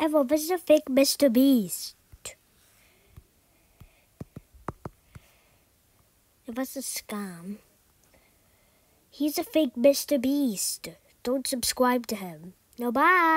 Ever this a fake Mr. Beast. It was a scam. He's a fake Mr. Beast. Don't subscribe to him. No, bye.